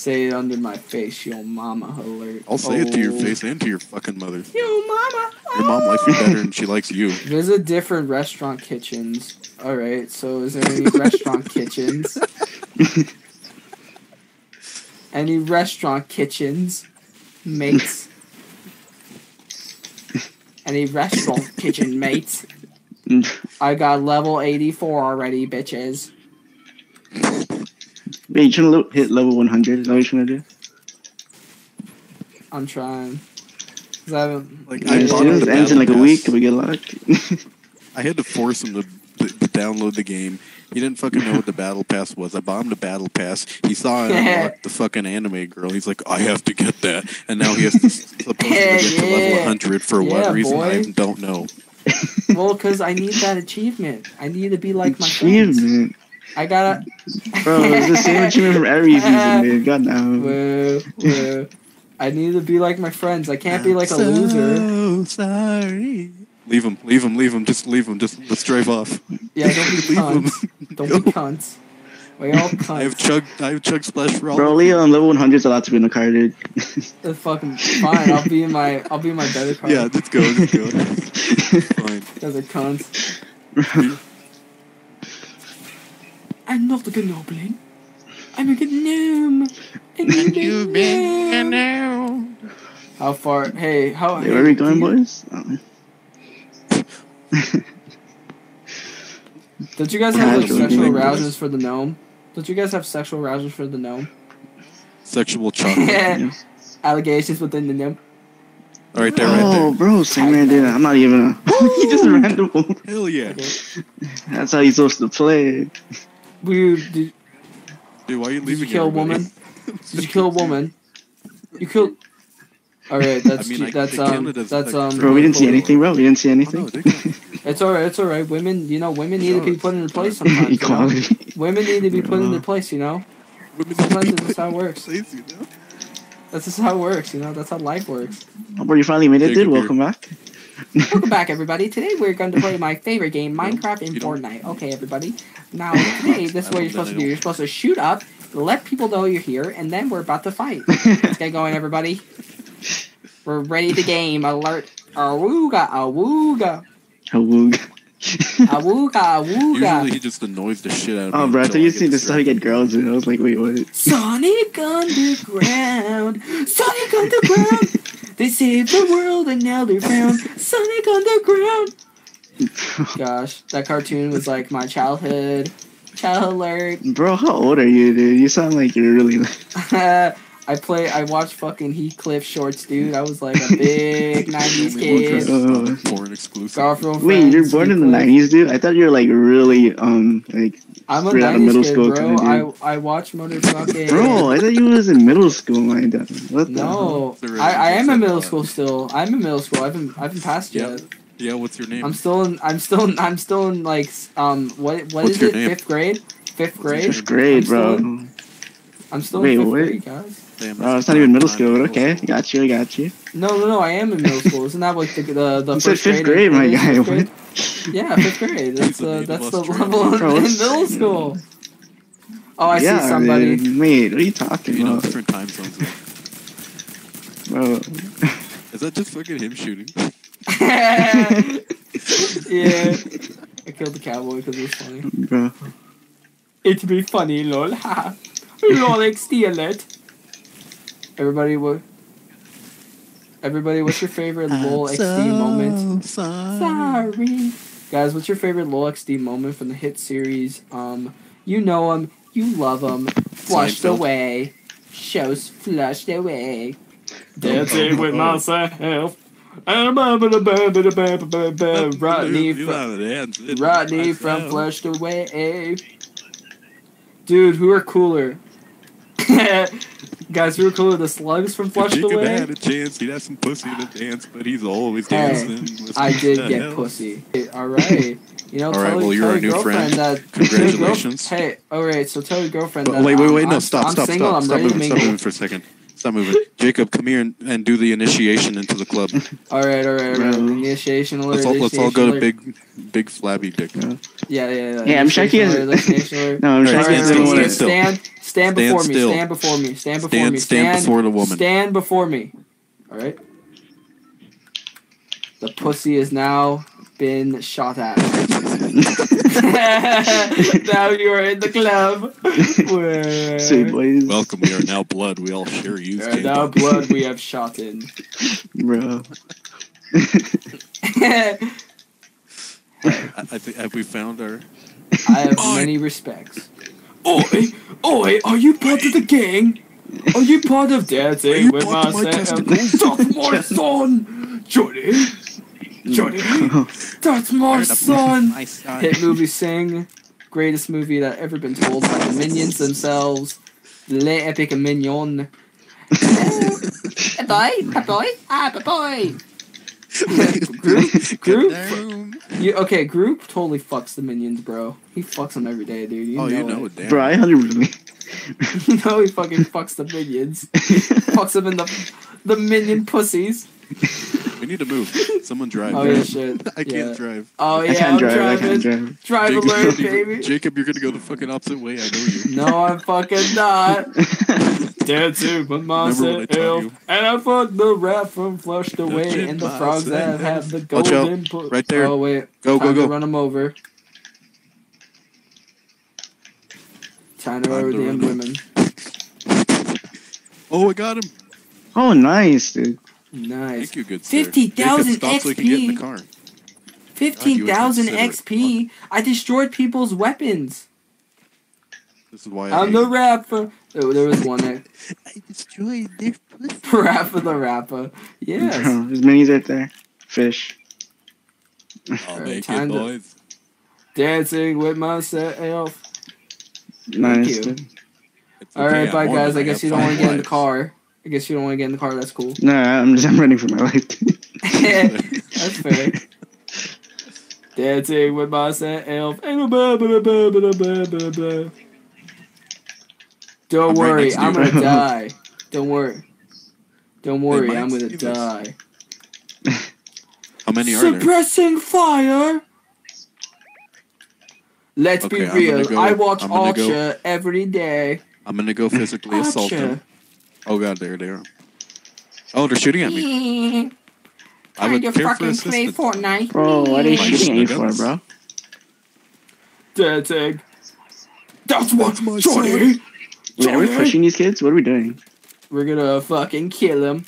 Say it under my face, yo mama alert. I'll say it to your Oh. face and to your fucking mother. Yo mama. Your mom likes you better oh. and she likes you. Visit different restaurant kitchens. All right. So, is there any restaurant kitchens? Any restaurant kitchens, mates? Any restaurant kitchen mates? I got level eighty four already, bitches. Wait, you trying to hit level 100? Is that what you're trying to do? I'm trying. 'Cause I haven't. Like Yeah, I it bought him the ends in like a week. pass. We get luck. I had to force him to, to, to download the game. He didn't fucking know what the battle pass was. I bought him the battle pass. He saw it unlock the fucking anime girl. He's like, I have to get that, and now he has to supposed to get to level 100 for Yeah, what reason I don't know. Well, because I need that achievement. I need to be like my friends. Achievement. I gotta. Bro, it's the same achievement from every season, dude. God damn. Whoa, whoa. I need to be like my friends. I can't be like a loser. So sorry. Leave him, leave him, leave him. Just leave him. Just let's drive off. Yeah, don't be leave cunts. Don't be cunts. We all I have cunts. chug. I have chug splash for all. Bro, Leo on level 100 is allowed to be in the car, dude. It's fucking fine. I'll be in my. I'll be in my better car. Yeah, let's go. Let's go. Fine. Guys are cunts. I'm not a goblin. I'm a gnome. And you've been a gnome. How far? Hey, how? Hey, where are we going, boys? Oh. Don't you guys have like sexual big, arousals for the gnome? Don't you guys have sexual arousals for the gnome? Sexual chocolate. Yeah. Allegations within the gnome. All right, there, right oh, there. Oh, bro, same man did. I'm not even a. he just random. there. Hell yeah, That's how he's supposed to play. We did, dude. Why are you did leaving? you kill a woman? Did you kill a woman? You killed. All right, that's I mean, I- that's um that's like, um. Bro, we didn't see anything, bro. We didn't see Oh, anything. no, It's alright. It's alright. Women, you know, women need to be No, put into place sometimes. You know? Equality. Women need to be put in No. place. You know, Women sometimes need to it's just how it works. Please, you know? That's just how it works. You know, that's how life works. Oh, bro, you finally made it, dude. Welcome back. Welcome back, everybody. Today we're going to play my favorite game, Minecraft and Fortnite. Okay, everybody. Now, today, this is what you're supposed to do. You're supposed to shoot up, let people know you're here, and then we're about to fight. Let's get going, everybody. We're ready to game. Alert. Awooga, awooga. Awoog. Awooga, Usually he just annoys the shit out of oh, me. Oh, bro, I until thought you get see this is how you distracted. get girls, dude. I was like, wait, what? Sonic Underground. Sonic Underground. They saved the world and now they're found. Sonic Underground. Gosh, that cartoon was like my childhood. Child alert. Bro, how old are you, dude? You sound like you're really. I play. I watched fucking Heathcliff shorts, dude. I was like a big '90s kid. dress exclusive. Garfield. Wait, you're born in the '90s, dude. I thought you were like really, um, like, I'm a out of middle kid, school bro. kinda I I watch motherfucking. bro. I thought you was in middle school, my dad. What the? No, There I, I am in a middle school still. I'm in middle school. I haven't I haven't passed Yeah. yet. Yeah, what's your name? I'm still in. I'm still. In, I'm still in like um. What what What's is your it? name? Fifth grade. Fifth grade. Fifth grade, I'm still bro. I'm still Wait, in fifth what? grade, guys. Damn, Bro, it's not even middle school, but okay. school. Got you, I got you. No, no, no. I am in middle school. Isn't that like the the, the You said first fifth grade? grade, my It is guy. grade? Yeah, fifth grade. That's uh, the the that's the level in, in middle school. Oh, I yeah, see somebody. dude. Wait, what are you talking You know, about, different time zones. bro? Is that just fucking him shooting? yeah. I killed the cowboy because it was funny. bro. It'd be funny, lol. Ha. lol, like steal it. Everybody, what? Everybody, what's your favorite lol XD moment? Sorry, guys. What's your favorite lol XD moment from the hit series? Um, you know him, you love him. Flushed Seinfeld. away, shows flushed away. Dancing with myself. Rodney, from, Rodney from Flushed Away. Dude, who are cooler? Guys, who are cooler? The slugs from If Flushed Jacob Away? had a chance, he'd have some pussy to dance, but he's always dancing. with I did get hell. pussy. Alright. You know, All tell, right, well, you're tell our new friend. that. Congratulations. Hey, alright, so tell your girlfriend But that. wait, wait, wait, no, I'm- stop, I'm stop, single, stop, I'm stop moving, stop moving for a second. Stop moving. Jacob, come here and, and do the initiation into the club. Alright, alright, alright. Initiation alert. Let's all, let's all go to big, big flabby dick. alert. Yeah, yeah, yeah. Yeah, I'm sure Initiation he has- alert, initiation alert. No, I'm Alright, trying Alright, stand stand, stand stand, Stand Stand before me. Stand before me. Stand before Stand- me. stand before the woman. Stand before me. All right. The pussy has now been shot at. now you are in the club. Where Say, boys. Welcome, we are now blood. We all share you. There are now blood we have shot in. Bro. I, I think have we found our? I have Oi. many respects. Oi, oi, are you part of the gang? Are you part of dancing Are you with part of my my testicles? That's my son, Johnny. Johnny, that's my son. Hit movie sing, greatest movie that ever been told by the minions themselves. Les Epic Mignon. boy, boy, ah, boy. Group, group. You, okay, group totally fucks the minions, bro. He fucks them every day, dude. You Oh, know you know it. it, damn. Bro, I hundred percent. you know he fucking fucks the minions. fucks them in the the minion pussies. We need to move. Someone drive. Oh yeah, shit. I can't yeah. drive. Oh yeah, I can't I'm drive. I can't drive. Drive Jacob, alert, baby. Jacob, you're gonna go the fucking opposite way. I know you. No, I'm fucking not. Dancing with Remember what I myself, and I fucked the rat from flushed away, and the frogs that have the Watch out. golden. pu- Right there. Oh wait, Go, time go, go. run them over. Time to Time over the women. Oh, I got him. Oh, nice, dude. Nice. Thank you, good sir. 50,000 Jacob, stop so he can get in the XP. car. Fifteen thousand inconsiderate XP. I destroyed people's weapons. This is why I I'm hate the rapper. Oh, there was one there. I destroyed their pussy. rapper the rapper. Yes. Bro, there's minis right there. Fish. I'll Alright, make time it, to- boys. Dancing with myself. Nice, you. dude. Okay, right, I'm bye guys. I guess you don't want to get in the car. I guess you don't want to get in the car. That's cool. Nah, I'm just I'm running for my life. That's fair. Dancing with myself. Don't I'm worry, next I'm gonna die. Don't worry. Don't worry, I'm gonna die. How many are there? Suppressing fire. Let's Okay, be real. go- I watch I'm go- Archer every day. I'm gonna go physically assault Archer. Them. Oh god, there they are. Oh, they're shooting at me. I would Time to care for fucking play assistance. Fortnite. Bro, what are you shooting at me for, guns. bro? Dancing. That's what, That's my Johnny. Wait, are we pushing these kids? What are we doing? We're gonna fucking kill them.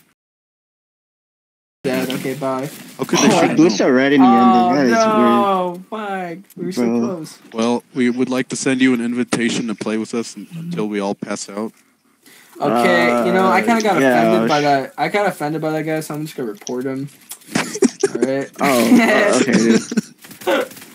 Dad, okay, bye. How could Oh, they I shoot glitched already in the Oh ending. That is oh, weird. no, fuck. We were so close. Well, we would like to send you an invitation to play with us until we all pass out. Okay, you know, I kind of got Uh, yeah, offended by that. I got offended by that guy, so I'm just gonna report him. All right. Oh, uh, okay, dude.